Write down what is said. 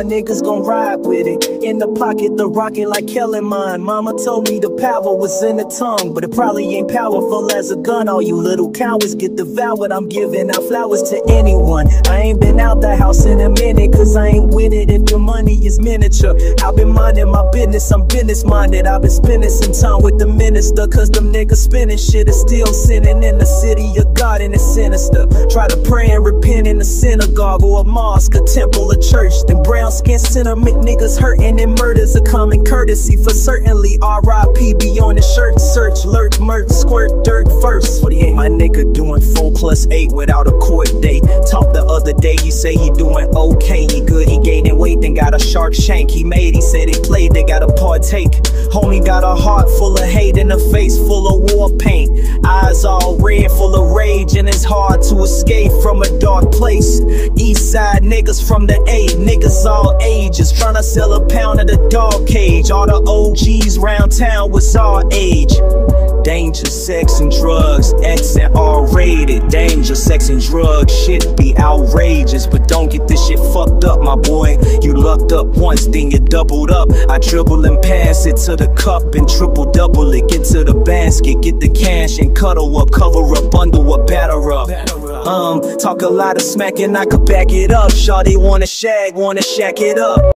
my niggas gon' ride with it. In the pocket, the rocket like Kelly mine. Mama told me the power was in the tongue, but it probably ain't powerful as a gun. All you little cowards get devoured. I'm giving out flowers to anyone. I ain't been out the house in a minute, cause I ain't with it if money is miniature. I've been minding my business, I'm business minded. I've been spending some time with the minister, cause them niggas spinning shit is still sinning in the city of God and it's sinister. Try to pray and repent in a synagogue or a mosque, a temple, a church. Then brown skin sentiment niggas hurting and murders a common courtesy for certainly RIP be on the shirt. Search, lurk, murk, squirt, dirt first. 48. My nigga doing 4 plus 8 without a court date. Talked the other day, he say he doing okay. He good, he gaining weight, then got a shark shank. He made, he said he played, they gotta partake. Homie got a heart full of hate and a face full of war paint. Eyes all red, full of rage, and it's hard to escape from a dark place. East side niggas from the A, niggas all ages, Trying to sell a pound of the dog cage. All the OGs round town was our age. Danger, sex, and drugs, X and R rated. Danger, sex, and drugs, shit be outrageous. But don't get this shit fucked up, my boy. You lucked up once, then you doubled up. I dribble and pass it to the cup and triple double it. Get to the basket, get the cash and cuddle up, cover up, bundle up, batter up. Um, talk a lot of smack and I could back it up. Shawty wanna shag, wanna shack it up.